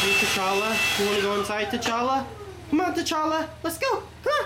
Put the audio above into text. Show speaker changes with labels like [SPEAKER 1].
[SPEAKER 1] Hey, T'Challa, you want to go inside, T'Challa? Come on, T'Challa, let's go. Come on.